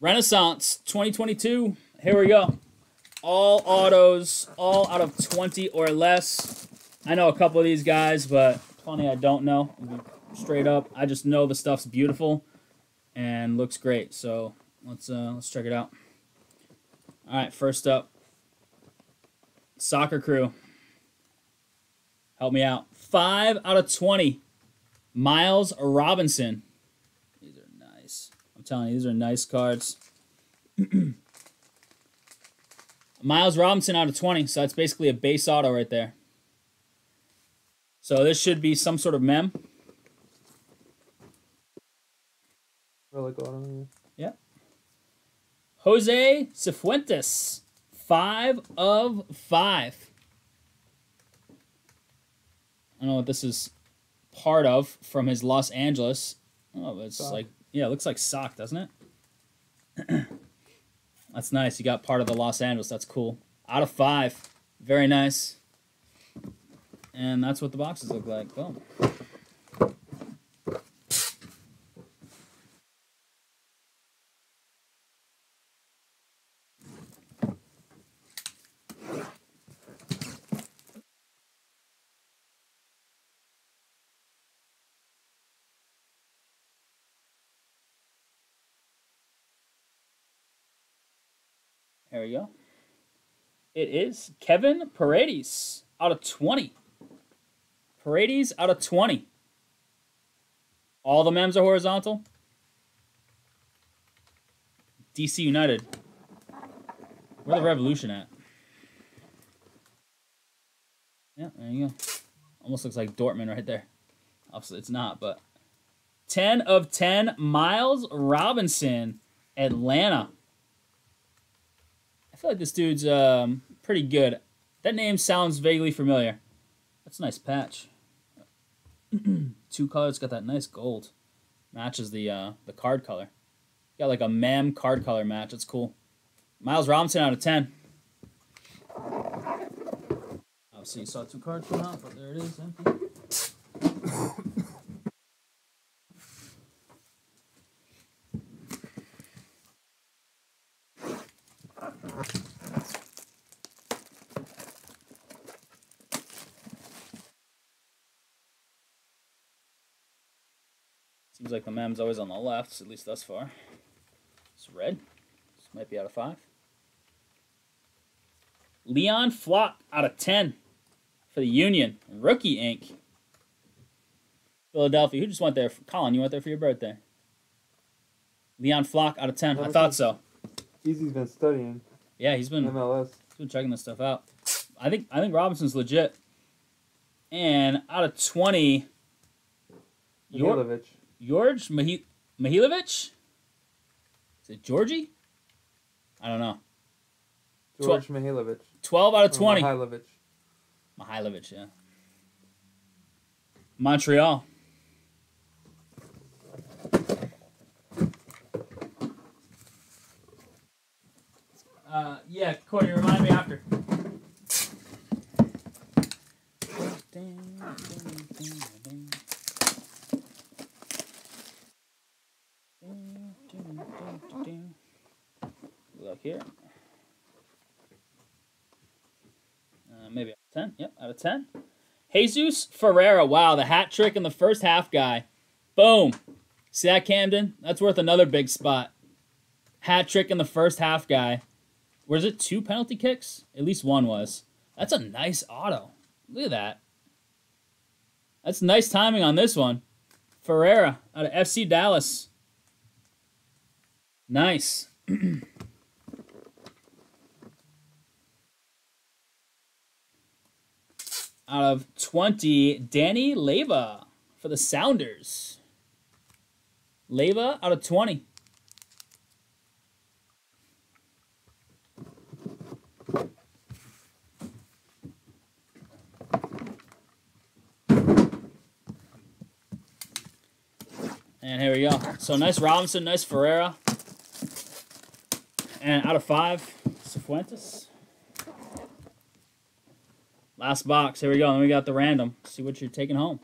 Renaissance 2022. Here we go. All autos, all out of 20 or less. I know a couple of these guys, but plenty I don't know. Straight up, I just know the stuff's beautiful and looks great. So let's uh, let's check it out. All right, first up, Soccer Crew. Help me out. Five out of 20. Miles Robinson. These are nice. I'm telling you, these are nice cards. Miles Robinson out of 20, so that's basically a base auto right there. So this should be some sort of mem. Relic auto. Yeah. Jose Cifuentes, five of five. I don't know what this is part of from his Los Angeles. Oh, it's like yeah, it looks like sock, doesn't it? That's nice. You got part of the Los Angeles. That's cool. Out of five. Very nice. And that's what the boxes look like. Boom. There we go. It is Kevin Paredes out of 20. Paredes out of 20. All the mems are horizontal. DC United. Where the Revolution at? Yeah, there you go. Almost looks like Dortmund right there. Obviously, it's not, but 10 of 10. Miles Robinson, Atlanta. Feel like this dude's um, pretty good. That name sounds vaguely familiar. That's a nice patch. Two colors, got that nice gold. Matches the uh, the card color. Got like a mem card color match. That's cool. Miles Robinson out of 10. Obviously, you saw two cards come out, but there it is, empty. Seems like the mem's always on the left, at least thus far. It's red. This might be out of five. Leon Flach out of 10 for the Union. Rookie ink. Philadelphia. Who just went there? Colin, you went there for your birthday. Leon Flach out of 10. I thought so. Easy's been studying Yeah, he's been MLS. He's been checking this stuff out. I think I think Robinson's legit. And out of twenty, Yor- George Mihilovic? Is it Georgie? I don't know. George Mihilovic. Twelve out of Or twenty. Mihailovic. Mihailovic, yeah. Montreal. Uh, yeah, Courtney, remind me after. Look here. Uh, maybe out of 10. Yep, out of 10. Jesus Ferreira. Wow, the hat trick in the first half guy. Boom. See that, Camden? That's worth another big spot. Hat trick in the first half guy. Was it two penalty kicks? At least one was. That's a nice auto. Look at that. That's nice timing on this one. Ferreira out of FC Dallas. Nice. out of 20, Danny Leyva for the Sounders. Leyva out of 20. And here we go. So nice Robinson, nice Ferreira. And out of five, Cifuentes. Last box. Here we go. Then we got the random. See what you're taking home.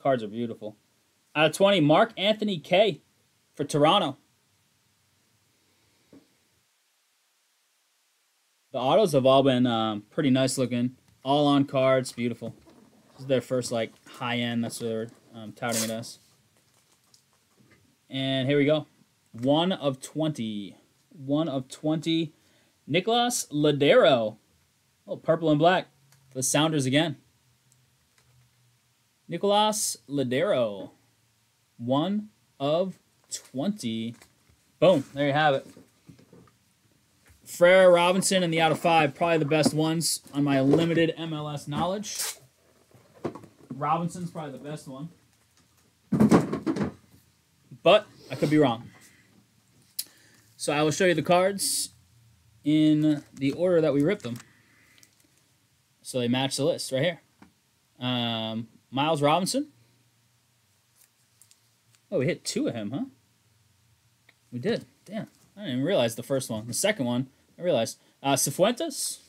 Cards are beautiful. Out of 20, Mark Anthony Kaye for Toronto. The autos have all been um, pretty nice looking. All on cards. Beautiful. This is their first, like, high-end. That's what they're um, touting at us. And here we go. One of 20. One of 20. Nicholas Lodeiro. Oh, purple and black. The Sounders again. Nicolas Lodeiro. One of 20. Boom. There you have it. Frere Robinson and the out of five, probably the best ones on my limited MLS knowledge. Robinson's probably the best one. But I could be wrong. So I will show you the cards in the order that we ripped them. So they match the list right here. Um, Miles Robinson. Oh, we hit two of him, huh? We did. Damn. I didn't even realize the first one. The second one, I realized. Uh, Cifuentes.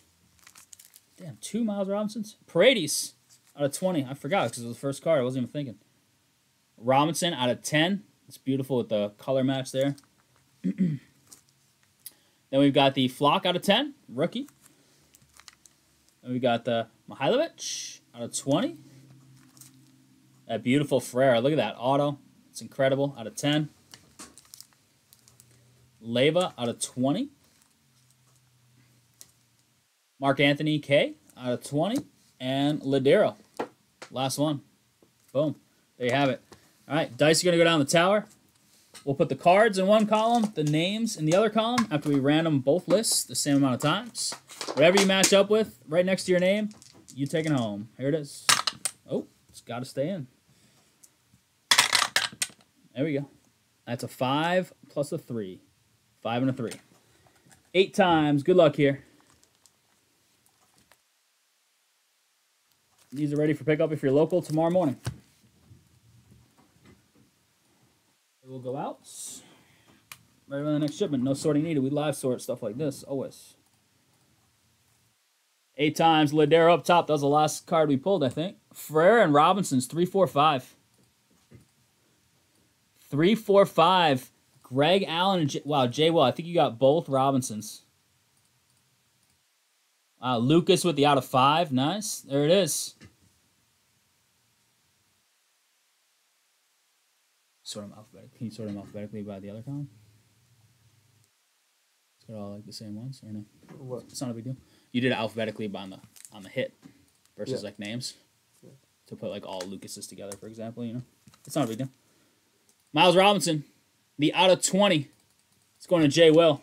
Damn, two Miles Robinsons. Paredes out of 20. I forgot because it was the first card. I wasn't even thinking. Robinson out of 10. It's beautiful with the color match there. then we've got the Flach out of 10. Rookie. Then we got the Mihailovic out of 20. That beautiful Ferreira. Look at that auto. It's incredible. Out of 10. Leyva out of 20. Mark Anthony Kaye out of 20. And Lodeiro. Last one. Boom. There you have it. All right, dice are going to go down the tower. We'll put the cards in one column, the names in the other column after we random both lists the same amount of times. Whatever you match up with right next to your name, you take it home. Here it is. Oh, it's got to stay in. There we go. That's a five plus a three. Five and a three. Eight times. Good luck here. These are ready for pickup if you're local tomorrow morning. It will go out. Right on the next shipment. No sorting needed. We live sort stuff like this always. Eight times. Lodeiro up top. That was the last card we pulled, I think. Frere and Robinson's three, four, five. Three, four, five. Greg Allen and J- wow, Jay Well. I think you got both Robinsons. Wow, Lucas with the out of five. Nice. There it is. Sort them alphabetically. Can you sort them alphabetically by the other column? Is it all like the same ones or no? What? It's not a big deal. You did it alphabetically by on the on the hit versus Yeah. like names. Yeah. To put like all Lucases together, for example, you know. It's not a big deal. Miles Robinson, the out of twenty. It's going to Jay Will.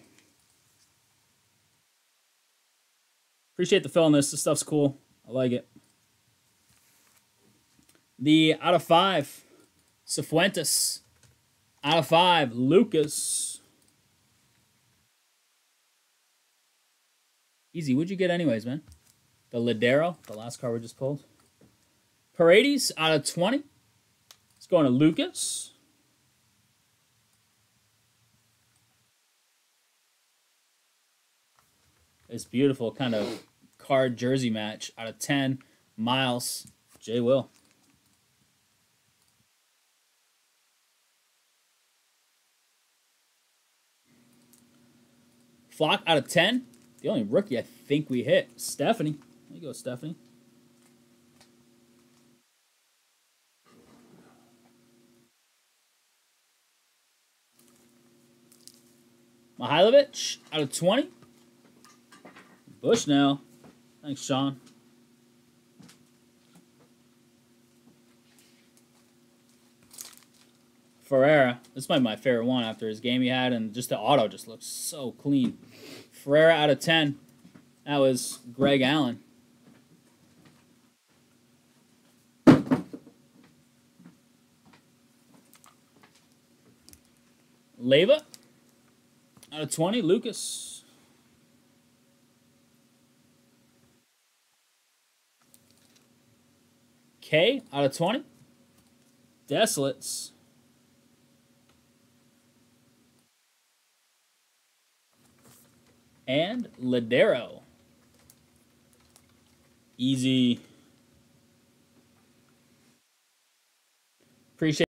Appreciate the fill on this. This stuff's cool. I like it. The out of five, Cifuentes. Out of five, Lucas. Easy. What'd you get anyways, man? The Lodeiro, the last card we just pulled. Paredes out of 20. It's going to Lucas. This beautiful kind of card jersey match out of 10. Miles, J. Will. Flach out of 10. The only rookie I think we hit. Stephanie. There you go, Stephanie. Mihailovic out of 20. Bush now. Thanks, Sean. Ferreira. This might be my favorite one after his game he had, and just the auto just looks so clean. Ferreira out of 10. That was Greg Allen. Leyva out of 20. Lucas. Kaye out of 20. Desolates. And Lodeiro. Easy. Appreciate